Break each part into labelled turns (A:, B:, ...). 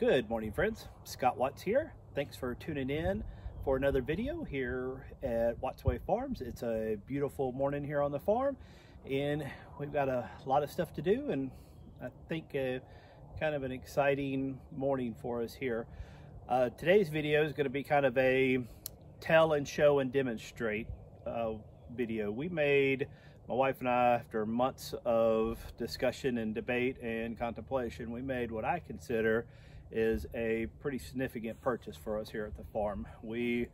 A: Good morning, friends. Scott Watts here. Thanks for tuning in for another video here at Watts Way Farms. It's a beautiful morning here on the farm, and we've got a lot of stuff to do, and I think kind of an exciting morning for us here. Uh, today's video is going to be kind of a tell and show and demonstrate uh, video. We made my wife and I, after months of discussion and debate and contemplation, we made what I consider is a pretty significant purchase for us here at the farm. We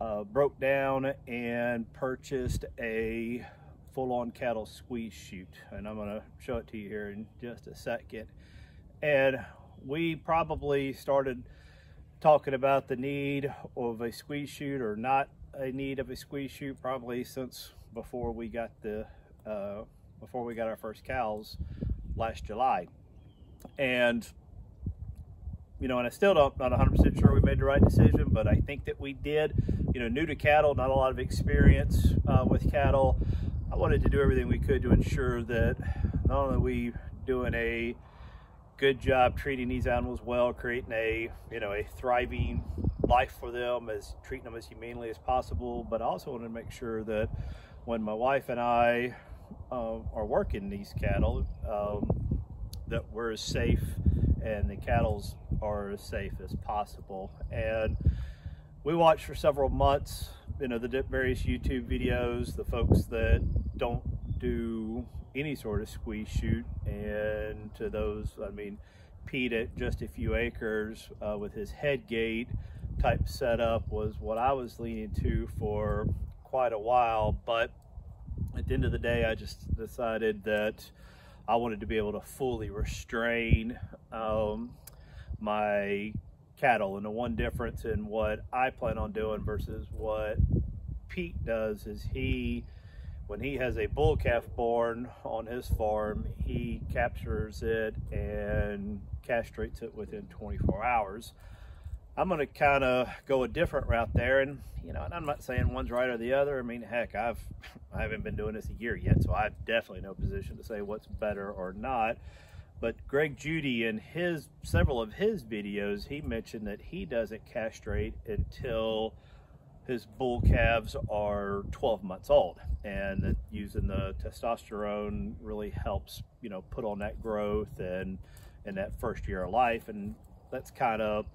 A: uh, broke down and purchased a full-on cattle squeeze chute, and I'm going to show it to you here in just a second. And we probably started talking about the need of a squeeze chute or not a need of a squeeze chute probably since before we got the uh, before we got our first cows last July. And you know, and I still don't not 100% sure we made the right decision, but I think that we did. You know, new to cattle, not a lot of experience uh, with cattle. I wanted to do everything we could to ensure that not only we doing a good job treating these animals well, creating a you know a thriving life for them, as treating them as humanely as possible, but I also wanted to make sure that when my wife and I uh, are working these cattle, um, that we're as safe and the cattle's are as safe as possible. And we watched for several months, you know, the various YouTube videos, the folks that don't do any sort of squeeze chute, and to those, I mean, Pete at just a few acres uh, with his head gate type setup was what I was leaning to for quite a while. But at the end of the day, I just decided that I wanted to be able to fully restrain um, my cattle. And the one difference in what I plan on doing versus what Pete does is he, when he has a bull calf born on his farm, he captures it and castrates it within 24 hours. I'm going to kind of go a different route there. And, you know, and I'm not saying one's right or the other. I mean, heck, I've, I haven't been doing this a year yet, so I'm definitely no position to say what's better or not. But Greg Judy in his, several of his videos, he mentioned that he doesn't castrate until his bull calves are 12 months old and that using the testosterone really helps you know put on that growth and in that first year of life and that's kind of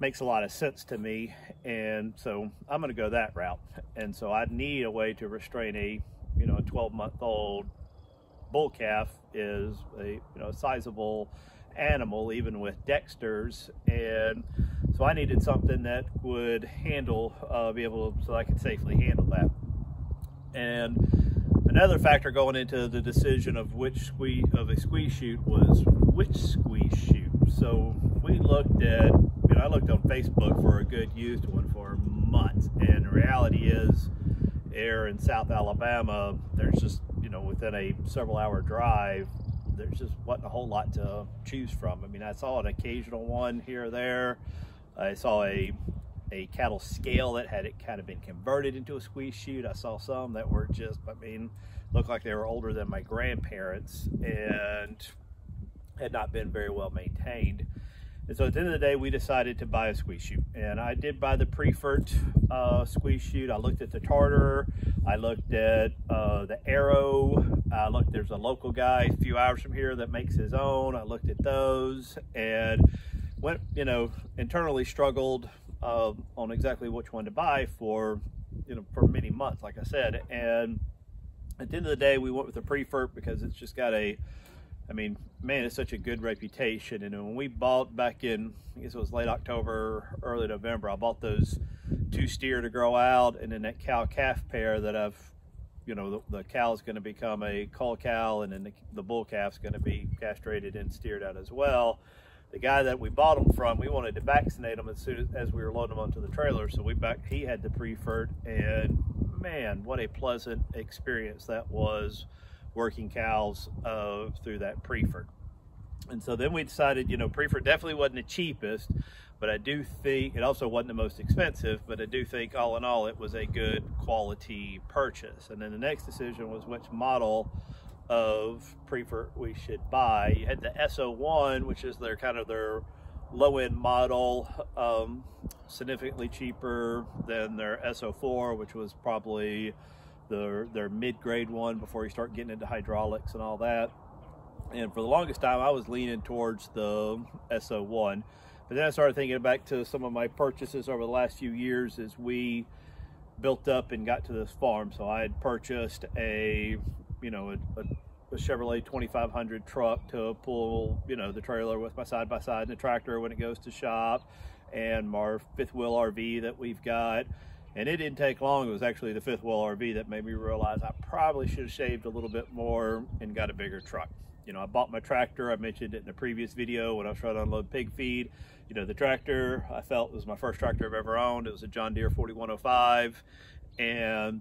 A: makes a lot of sense to me and so I'm going to go that route. And so I need a way to restrain a you know a 12 month old bull calf is a you know sizable animal even with Dexter's. And so I needed something that would handle uh, be able to, so I could safely handle that. And another factor going into the decision of which squeeze of a squeeze chute was which squeeze chute. So we looked at I looked on Facebook for a good used one for months, and the reality is, here in South Alabama, there's just you know within a several hour drive, there's just wasn't a whole lot to choose from. I mean, I saw an occasional one here or there. I saw a a cattle scale that had it kind of been converted into a squeeze chute. I saw some that were just, I mean, looked like they were older than my grandparents and had not been very well maintained. And so at the end of the day, we decided to buy a squeeze chute. And I did buy the Priefert uh, squeeze chute. I looked at the Tarter. I looked at uh, the Arrow. I looked, there's a local guy a few hours from here that makes his own. I looked at those and went, you know, internally struggled uh, on exactly which one to buy for, you know, for many months, like I said. And at the end of the day, we went with the Priefert because it's just got a, I mean, man, it's such a good reputation. And when we bought back in, I guess it was late October, early November, I bought those two steer to grow out and then that cow calf pair that I've, you know, the, the cow is going to become a cull cow and then the, the bull calf is going to be castrated and steered out as well. The guy that we bought them from, we wanted to vaccinate them as soon as, as we were loading them onto the trailer. So we back, he had the Priefert and man, what a pleasant experience that was working cows uh, through that Priefert. And so then we decided, you know, Priefert definitely wasn't the cheapest, but I do think it also wasn't the most expensive, but I do think all in all it was a good quality purchase. And then the next decision was which model of Priefert we should buy. You had the S01, which is their kind of their low-end model, um, significantly cheaper than their S04, which was probably their, their mid-grade one before you start getting into hydraulics and all that. And for the longest time, I was leaning towards the S01. But then I started thinking back to some of my purchases over the last few years as we built up and got to this farm. So I had purchased a, you know, a, a, a Chevrolet 2500 truck to pull, you know, the trailer with my side-by-side -side and the tractor when it goes to shop and our fifth wheel RV that we've got. And it didn't take long. It was actually the fifth wheel RV that made me realize I probably should have shaved a little bit more and got a bigger truck. You know, I bought my tractor. I mentioned it in a previous video when I was trying to unload pig feed. You know, the tractor I felt was my first tractor I've ever owned. It was a John Deere 4105. And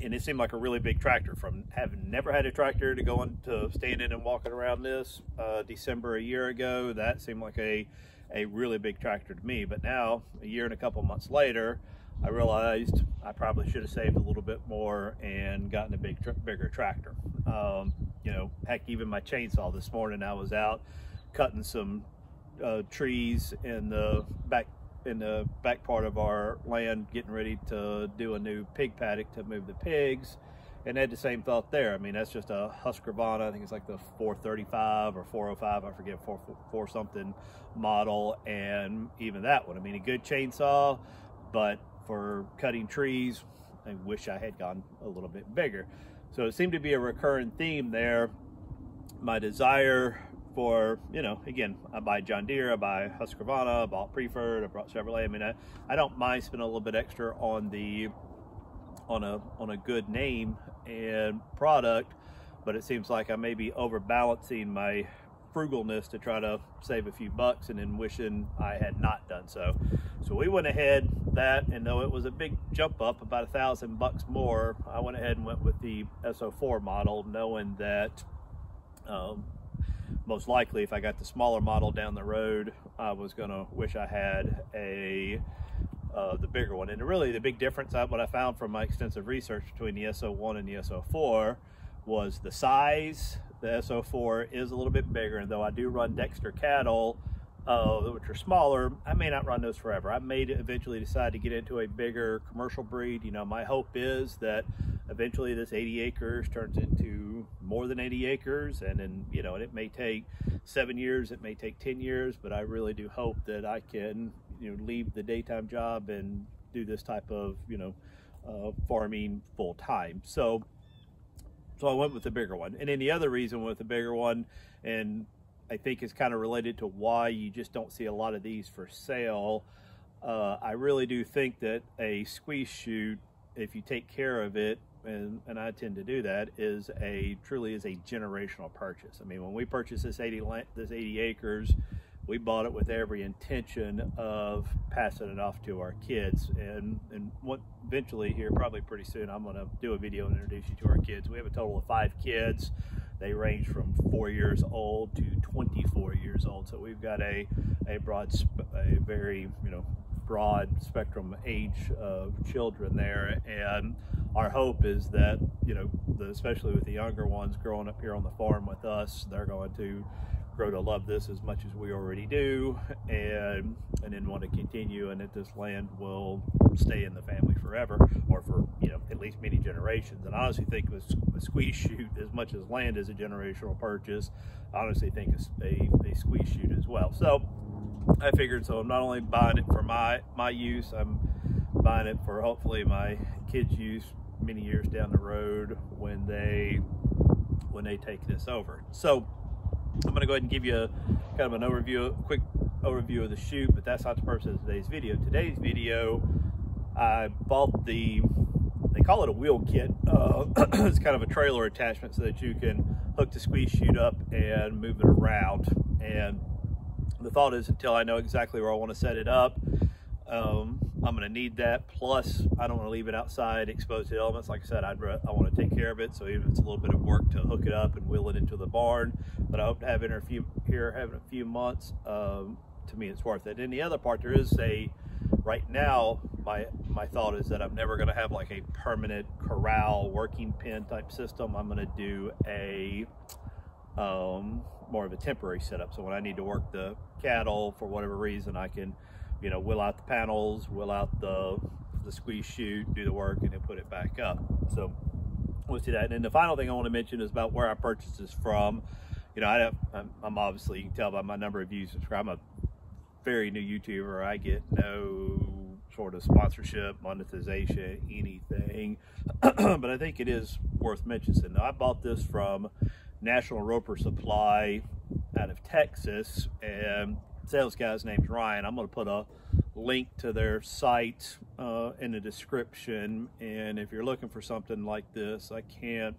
A: and it seemed like a really big tractor from having never had a tractor to going to standing and walking around this uh, December a year ago. That seemed like a, a really big tractor to me. But now, a year and a couple months later, I realized I probably should have saved a little bit more and gotten a big, bigger tractor. Um, you know, heck, even my chainsaw this morning, I was out cutting some uh, trees in the back in the back part of our land, getting ready to do a new pig paddock to move the pigs. And I had the same thought there. I mean, that's just a Husqvarna. I think it's like the 435 or 405. I forget, 4, 4 something model. And even that one, I mean, a good chainsaw, but for cutting trees. I wish I had gone a little bit bigger. So it seemed to be a recurring theme there. My desire for, you know, again, I buy John Deere, I buy Husqvarna, I bought Priefert, I bought Chevrolet. I mean, I, I don't mind spending a little bit extra on the on a on a good name and product, but it seems like I may be overbalancing my frugalness to try to save a few bucks and then wishing I had not done so. So we went ahead that and though it was a big jump up about a thousand bucks more, I went ahead and went with the S04 model knowing that um, most likely if I got the smaller model down the road, I was gonna wish I had a uh, the bigger one. And really the big difference, what I found from my extensive research between the S01 and the S04 was the size the S04 is a little bit bigger, and though I do run Dexter cattle, uh, which are smaller, I may not run those forever. I may eventually decide to get into a bigger commercial breed. You know, my hope is that eventually this 80 acres turns into more than 80 acres, and then, you know, and it may take seven years, it may take 10 years, but I really do hope that I can, you know, leave the daytime job and do this type of, you know, uh, farming full time. So, so I went with the bigger one. And then the other reason with the bigger one, and I think is kind of related to why you just don't see a lot of these for sale. Uh, I really do think that a squeeze chute, if you take care of it, and, and I tend to do that, is a truly is a generational purchase. I mean, when we purchased this 80 this 80 acres, we bought it with every intention of passing it off to our kids. And, and what, eventually here, probably pretty soon, I'm gonna do a video and introduce you to our kids. We have a total of five kids. They range from four years old to 24 years old. So we've got a, a broad, a very, you know, broad spectrum age of children there. And our hope is that, you know, the, especially with the younger ones growing up here on the farm with us, they're going to grow to love this as much as we already do and and then want to continue and that this land will stay in the family forever or for you know at least many generations. And I honestly think with a squeeze chute as much as land is a generational purchase I honestly think a, a squeeze chute as well. So I figured so I'm not only buying it for my my use I'm buying it for hopefully my kids use many years down the road when they when they take this over. So I'm going to go ahead and give you a, kind of an overview, a quick overview of the chute, but that's not the purpose of today's video. Today's video, I bought the, they call it a wheel kit. Uh, it's kind of a trailer attachment so that you can hook the squeeze chute up and move it around. And the thought is until I know exactly where I want to set it up, um, I'm going to need that. Plus, I don't want to leave it outside exposed to elements. Like I said, I'd, I want to take care of it. So even if it's a little bit of work to hook it up and wheel it into the barn, but I hope to have in a few here, having a few months. Um, to me, it's worth it. And the other part, there is a right now. My my thought is that I'm never going to have like a permanent corral working pen type system. I'm going to do a um, more of a temporary setup. So when I need to work the cattle for whatever reason, I can, you know, wheel out the panels, wheel out the, the squeeze chute, do the work, and then put it back up. So we'll see that. And then the final thing I want to mention is about where I purchased this from. You know, I have, I'm, I'm obviously, you can tell by my number of views subscribed, I'm a very new YouTuber. I get no sort of sponsorship, monetization, anything. but I think it is worth mentioning. Now, I bought this from National Roper Supply out of Texas, and sales guy's name's Ryan. I'm going to put a link to their site uh, in the description. And if you're looking for something like this, I can't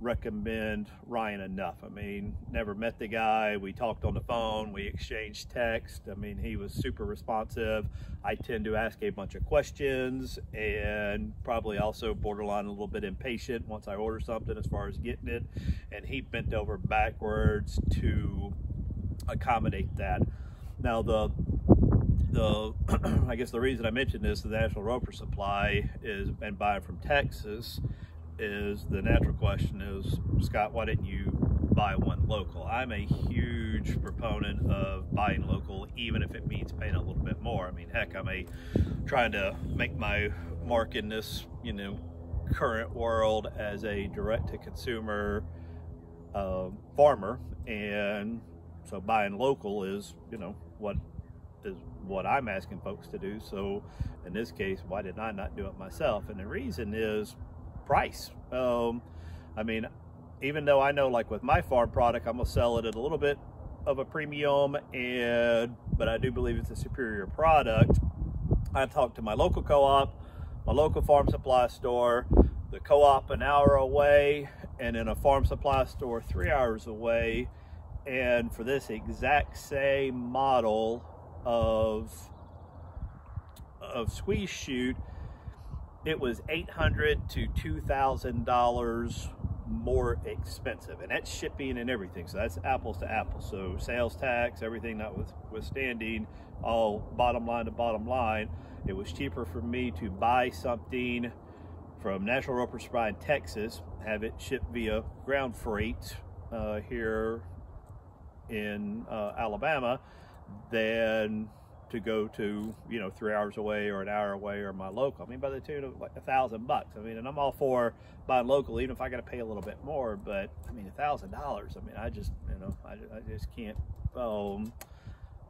A: recommend Ryan enough. I mean, never met the guy. We talked on the phone, we exchanged text. I mean, he was super responsive. I tend to ask a bunch of questions and probably also borderline a little bit impatient once I order something as far as getting it. And he bent over backwards to accommodate that. Now, the the I guess the reason I mentioned this, the National Roper Supply is and buying from Texas is the natural question is, Scott, why didn't you buy one local? I'm a huge proponent of buying local, even if it means paying a little bit more. I mean, heck, I'm a trying to make my mark in this, you know, current world as a direct-to-consumer uh, farmer, and so buying local is, you know, what is what I'm asking folks to do. So in this case, why did I not do it myself? And the reason is price. Um, I mean, even though I know like with my farm product, I'm gonna sell it at a little bit of a premium and, but I do believe it's a superior product. I talked to my local co-op, my local farm supply store, the co-op an hour away, and then a farm supply store three hours away. And for this exact same model of, of squeeze chute, it was 800 to $2,000 more expensive and that's shipping and everything. So that's apples to apples. So sales tax, everything notwithstanding, all bottom line to bottom line, it was cheaper for me to buy something from National Roper Supply in Texas, have it shipped via ground freight uh, here in uh, Alabama, than to go to, you know, three hours away or an hour away or my local. I mean, by the tune of like a thousand bucks. I mean, and I'm all for buying local, even if I got to pay a little bit more. But I mean, a thousand dollars. I mean, I just, you know, I, I just can't, um,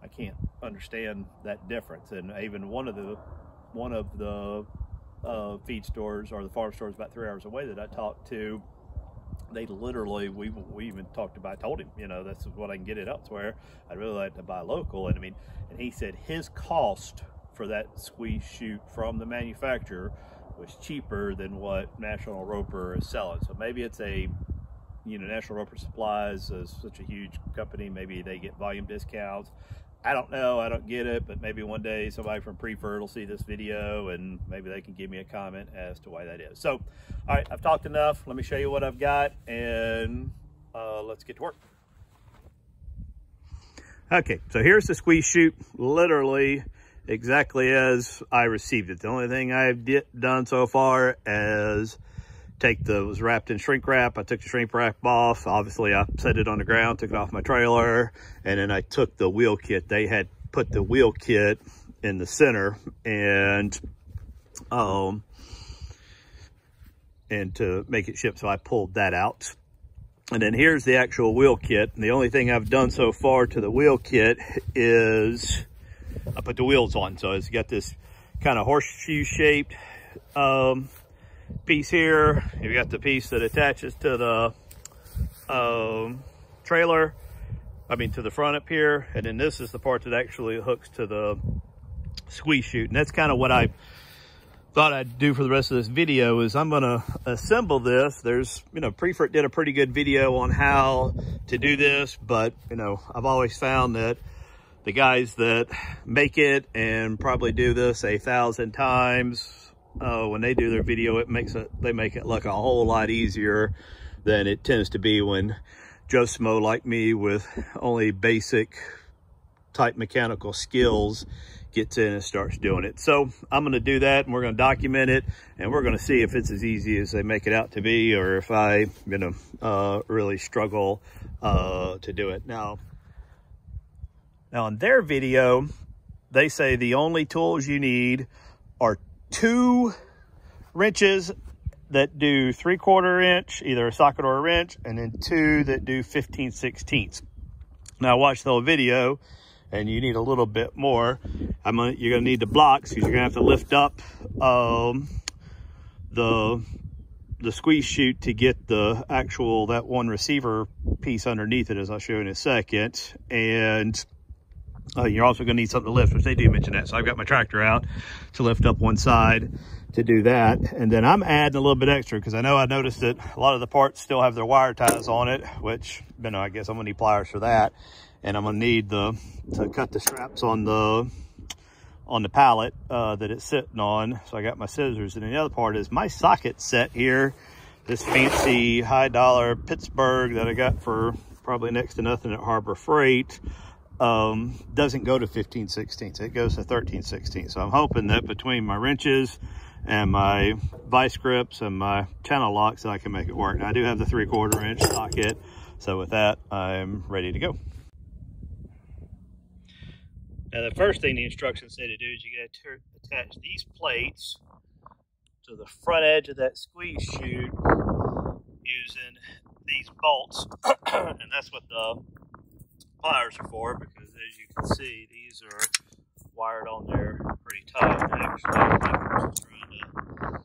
A: I can't understand that difference. And even one of the, one of the uh, feed stores or the farm stores about three hours away that I talked to, they literally we we even talked about told him you know this is what I can get it elsewhere. I'd really like to buy local. And I mean and he said his cost for that squeeze chute from the manufacturer was cheaper than what National Roper is selling. So maybe it's a you know National Roper Supplies is such a huge company. Maybe they get volume discounts I don't know, I don't get it, but maybe one day somebody from Priefert will see this video and maybe they can give me a comment as to why that is. So, all right, I've talked enough. Let me show you what I've got and uh, let's get to work. Okay, so here's the squeeze chute, literally exactly as I received it. The only thing I've done so far is take the, was wrapped in shrink wrap. I took the shrink wrap off. Obviously I set it on the ground, took it off my trailer, and then I took the wheel kit. They had put the wheel kit in the center and, um, and to make it ship. So I pulled that out. And then here's the actual wheel kit. And the only thing I've done so far to the wheel kit is I put the wheels on. So it's got this kind of horseshoe shaped um, piece here. You've got the piece that attaches to the um, trailer. I mean, to the front up here. And then this is the part that actually hooks to the squeeze chute. And that's kind of what I thought I'd do for the rest of this video is I'm going to assemble this. There's, you know, Priefert did a pretty good video on how to do this, but, you know, I've always found that the guys that make it and probably do this a thousand times uh, when they do their video, it makes it, they make it look a whole lot easier than it tends to be when Joe Smo like me with only basic type mechanical skills gets in and starts doing it. So I'm going to do that and we're going to document it and we're going to see if it's as easy as they make it out to be or if I, you know, uh, really struggle uh, to do it. Now, now in their video, they say the only tools you need two wrenches that do three quarter inch, either a socket or a wrench, and then two that do 15 sixteenths. Now watch the whole video and you need a little bit more. I'm gonna, you're gonna need the blocks because you're gonna have to lift up um, the the squeeze chute to get the actual that one receiver piece underneath it as I'll show in a second. And uh, you're also gonna need something to lift, which they do mention that. So I've got my tractor out to lift up one side to do that. And then I'm adding a little bit extra because I know I noticed that a lot of the parts still have their wire ties on it, which, you know, I guess I'm gonna need pliers for that. And I'm gonna need the, to cut the straps on the, on the pallet uh, that it's sitting on. So I got my scissors. And the other part is my socket set here, this fancy high dollar Pittsburgh that I got for probably next to nothing at Harbor Freight um, doesn't go to 15 16ths. It goes to 13 16ths. So I'm hoping that between my wrenches and my vice grips and my channel locks I can make it work. Now I do have the three quarter inch socket. So with that, I'm ready to go. Now the first thing the instructions say to do is you got to attach these plates to the front edge of that squeeze chute using these bolts. and that's what the pliers are for because as you can see, these are wired on there pretty tight. Actually, I'm trying to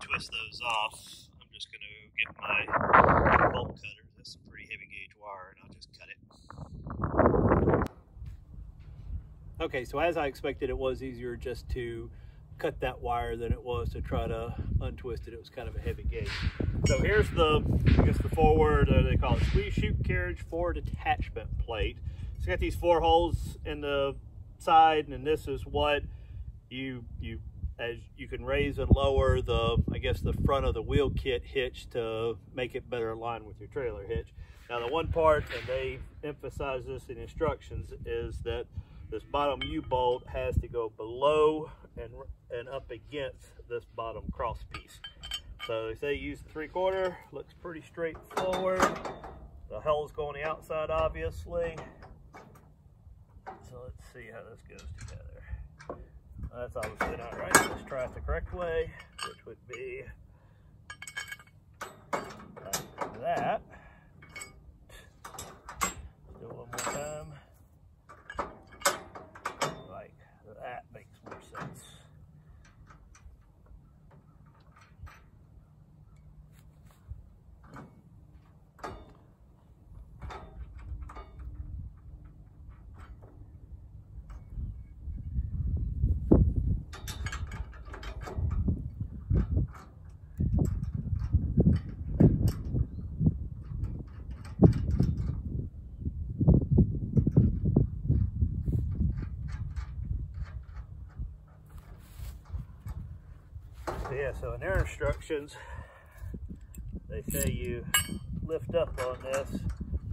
A: twist those off. I'm just going to get my bolt cutter. That's pretty heavy gauge wire, and I'll just cut it. Okay, so as I expected, it was easier just to cut that wire than it was to try to untwist it. It was kind of a heavy gauge. So here's the, I guess the forward, uh, they call it squeeze chute carriage forward attachment plate. It's got these four holes in the side, and this is what you you as you can raise and lower the I guess the front of the wheel kit hitch to make it better aligned with your trailer hitch. Now the one part, and they emphasize this in instructions, is that this bottom U-bolt has to go below and, and up against this bottom cross piece. So they say use the three quarter, looks pretty straightforward. The hole's going the outside, obviously. So let's see how this goes together. That's obviously not right. Let's try it the correct way, which would be like that. Yeah, so in their instructions, they say you lift up on this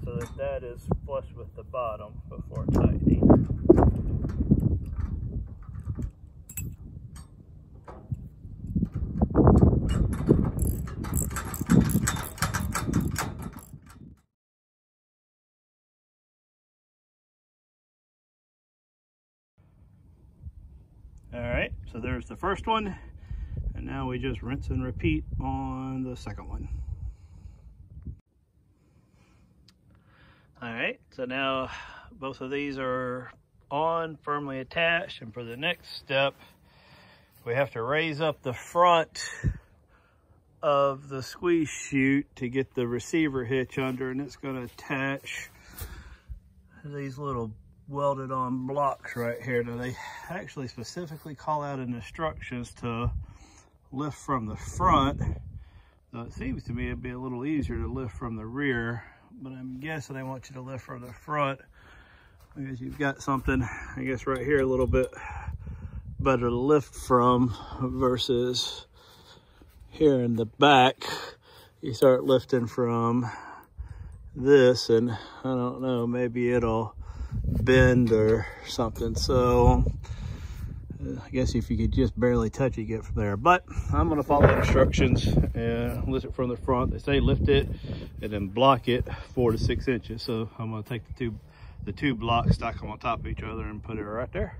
A: so that that is flush with the bottom before tightening. All right, so there's the first one. And now we just rinse and repeat on the second one. All right, so now both of these are on, firmly attached. And for the next step, we have to raise up the front of the squeeze chute to get the receiver hitch under and it's going to attach these little welded on blocks right here. Now they actually specifically call out in instructions to lift from the front. So it seems to me it'd be a little easier to lift from the rear, but I'm guessing they want you to lift from the front because you've got something, I guess right here a little bit better to lift from versus here in the back. You start lifting from this and I don't know, maybe it'll bend or something. So I guess if you could just barely touch it, get from there. But I'm gonna follow the instructions and lift it from the front. They say lift it and then block it four to six inches. So I'm gonna take the two, the two blocks, stack them on top of each other and put it right there.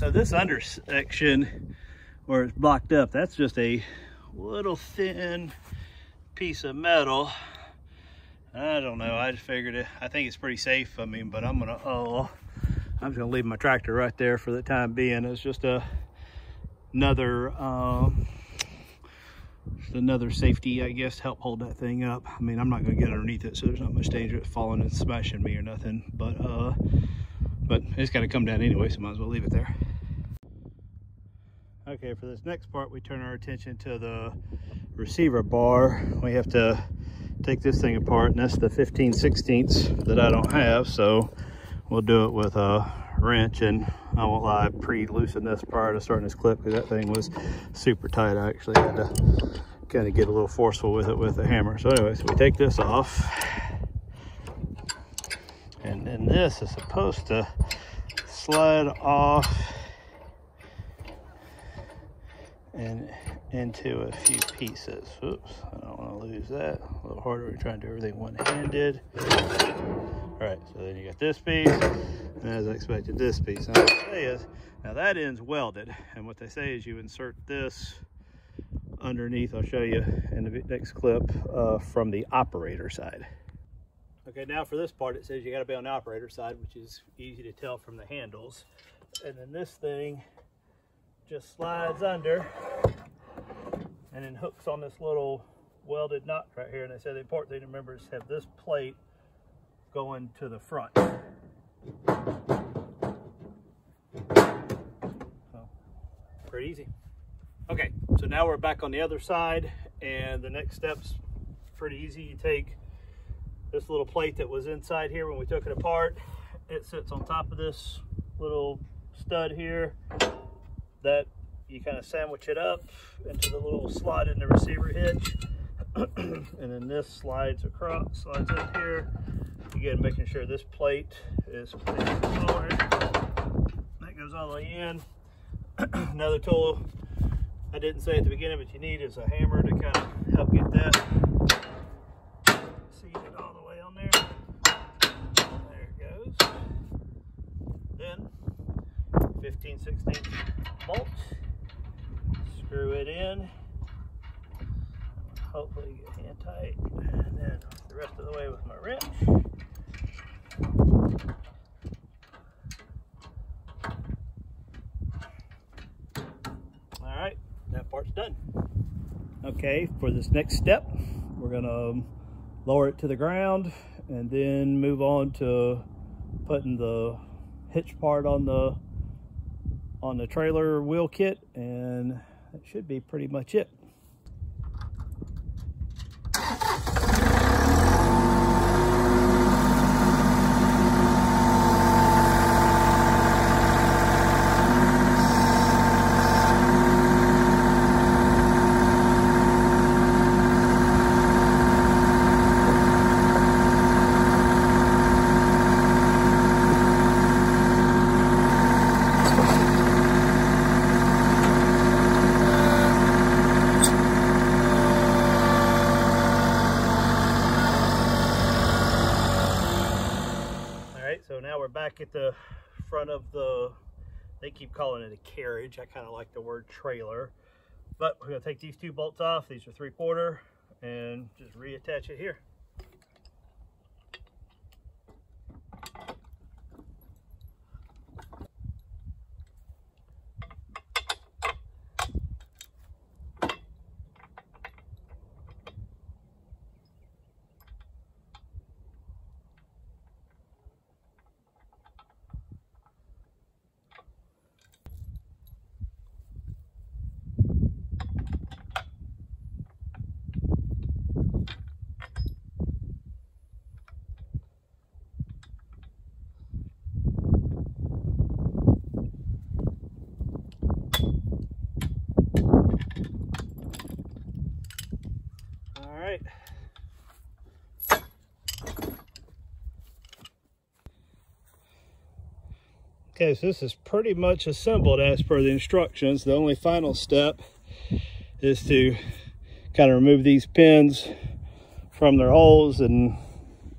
A: So this under section where it's blocked up, that's just a little thin piece of metal. I don't know, I just figured it, I think it's pretty safe. I mean, but I'm gonna, oh, I'm just gonna leave my tractor right there for the time being. It's just a, another, um, just another safety, I guess, to help hold that thing up. I mean, I'm not gonna get underneath it, so there's not much danger of falling and smashing me or nothing, but, uh, but it's got to come down anyway, so might as well leave it there. Okay, for this next part, we turn our attention to the receiver bar. We have to take this thing apart, and that's the 15 16ths that I don't have, so we'll do it with a wrench, and I won't lie, pre-loosened this prior to starting this clip because that thing was super tight. I actually had to kind of get a little forceful with it with a hammer. So anyway, so we take this off this is supposed to slide off and into a few pieces. Oops, I don't want to lose that. A little harder, we're trying to do everything one-handed. All right, so then you got this piece, and as I expected, this piece. Now, is, now that end's welded, and what they say is you insert this underneath, I'll show you in the next clip, uh, from the operator side. Okay, now for this part, it says you gotta be on the operator side, which is easy to tell from the handles. And then this thing just slides under and then hooks on this little welded nut right here. And they said the important thing to remember is have this plate going to the front. So, pretty easy. Okay, so now we're back on the other side and the next step's pretty easy. You take this little plate that was inside here when we took it apart. It sits on top of this little stud here that you kind of sandwich it up into the little slot in the receiver hitch. and then this slides across, slides in here. Again, making sure this plate is placed forward. That goes all the way in. Another tool I didn't say at the beginning, but you need is a hammer to kind of help get that 15 16 bolt screw it in hopefully get hand tight. And then the rest of the way with my wrench. All right, that part's done. Okay, for this next step, we're gonna um, lower it to the ground and then move on to putting the hitch part on the on the trailer wheel kit and that should be pretty much it. back at the front of the, they keep calling it a carriage. I kind of like the word trailer. But we're going to take these two bolts off. These are three quarter and just reattach it here. Okay, so this is pretty much assembled as per the instructions. The only final step is to kind of remove these pins from their holes and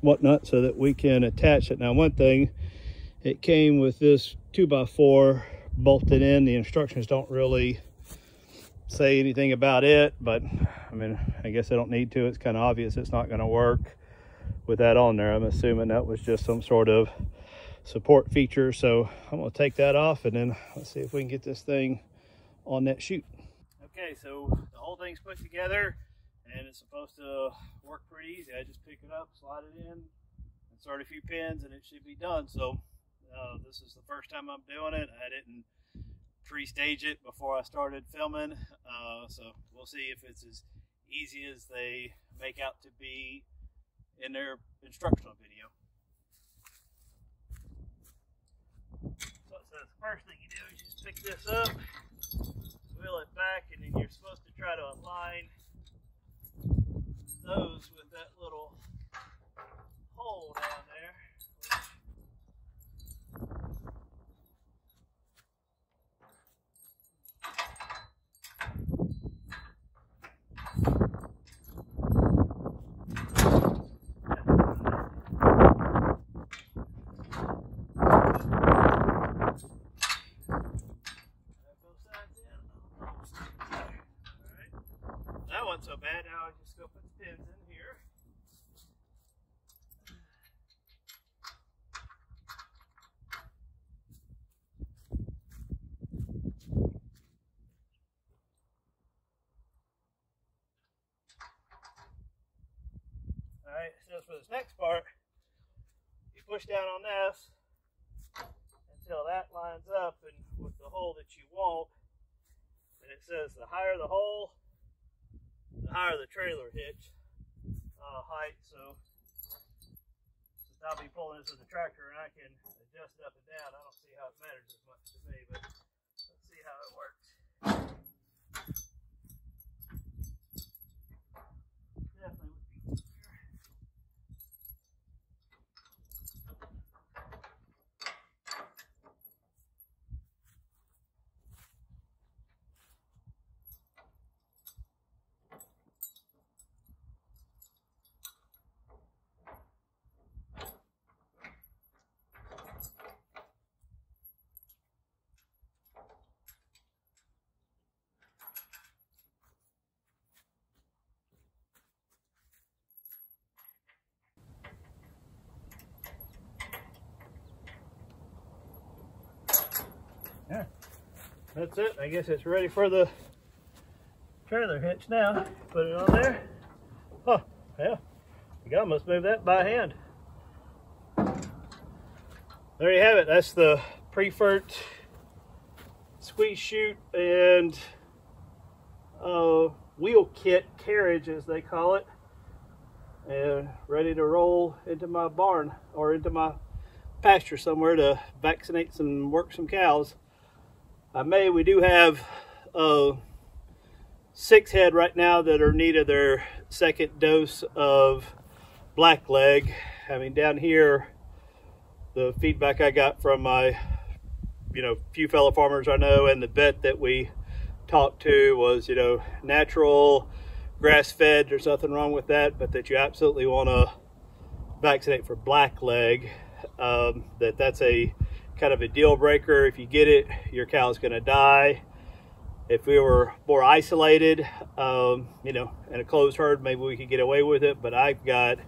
A: whatnot so that we can attach it. Now, one thing, it came with this 2x4 bolted in. The instructions don't really say anything about it, but I mean, I guess I don't need to. It's kind of obvious it's not going to work with that on there. I'm assuming that was just some sort of support feature. So I'm gonna take that off and then let's see if we can get this thing on that chute. Okay, so the whole thing's put together and it's supposed to work pretty easy. I just pick it up, slide it in, insert a few pins and it should be done. So uh, this is the first time I'm doing it. I didn't pre-stage it before I started filming. Uh, so we'll see if it's as easy as they make out to be in their instructional video. So it the first thing you do is just pick this up, wheel it back, and then you're supposed to try to align those with that little hole down there. So bad. Now I just go put the pins in here. Alright, so for this next part, you push down on this until that lines up and with the hole that you want. And it says the higher the hole, higher the trailer hitch uh, height. So since I'll be pulling this with a tractor and I can adjust it up and down, I don't see how it matters as much to me, but let's see how it works. That's it. I guess it's ready for the trailer hitch now. Put it on there. Oh, yeah. You almost move that by hand. There you have it. That's the Priefert squeeze chute and uh, wheel kit carriage, as they call it, and ready to roll into my barn or into my pasture somewhere to vaccinate some work some cows. I may, we do have uh, six head right now that are in need of their second dose of blackleg. I mean, down here, the feedback I got from my, you know, few fellow farmers I know and the vet that we talked to was, you know, natural, grass-fed, there's nothing wrong with that, but that you absolutely want to vaccinate for blackleg. Um, that that's a kind of a deal breaker. If you get it, your cow's going to die. If we were more isolated, um, you know, in a closed herd, maybe we could get away with it. But I've got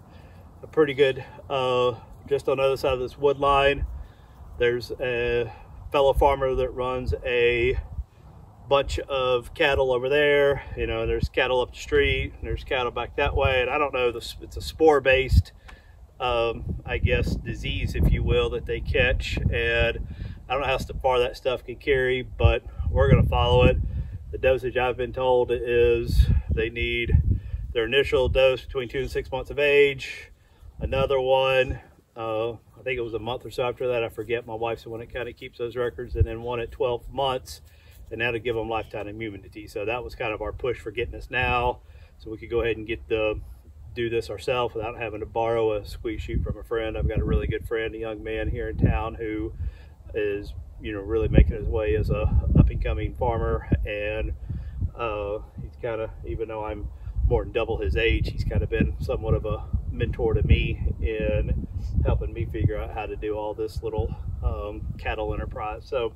A: a pretty good, uh, just on the other side of this wood line, there's a fellow farmer that runs a bunch of cattle over there. You know, there's cattle up the street, there's cattle back that way. And I don't know, it's a spore-based um, I guess, disease, if you will, that they catch. And I don't know how far that stuff can carry, but we're going to follow it. The dosage I've been told is they need their initial dose between two and six months of age. Another one, uh, I think it was a month or so after that. I forget. My wife's the one that kind of keeps those records. And then one at 12 months. And that'll give them lifetime immunity. So that was kind of our push for getting us now. So we could go ahead and get the do this ourselves without having to borrow a squeeze chute from a friend. I've got a really good friend, a young man here in town who is, you know, really making his way as a up and coming farmer. And uh, he's kind of, even though I'm more than double his age, he's kind of been somewhat of a mentor to me in helping me figure out how to do all this little um, cattle enterprise. So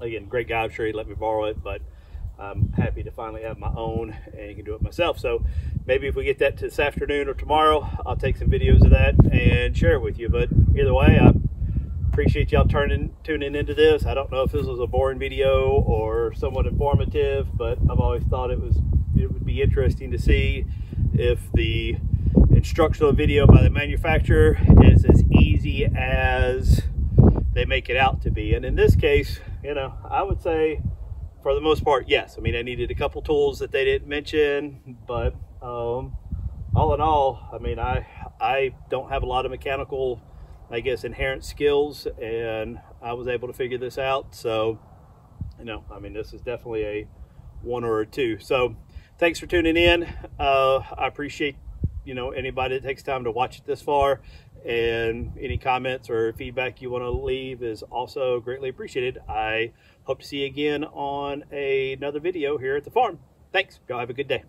A: again, great guy. I'm sure he'd let me borrow it, but I'm happy to finally have my own and can do it myself. So maybe if we get that to this afternoon or tomorrow, I'll take some videos of that and share it with you. But either way, I appreciate y'all turning tuning into this. I don't know if this was a boring video or somewhat informative, but I've always thought it was it would be interesting to see if the instructional video by the manufacturer is as easy as they make it out to be. And in this case, you know, I would say for the most part, yes. I mean, I needed a couple tools that they didn't mention, but um, all in all, I mean, I I don't have a lot of mechanical, I guess, inherent skills, and I was able to figure this out. So, you know, I mean, this is definitely a one or a two. So, thanks for tuning in. Uh, I appreciate you know anybody that takes time to watch it this far and any comments or feedback you want to leave is also greatly appreciated i hope to see you again on a, another video here at the farm. Thanks. Y'all have a good day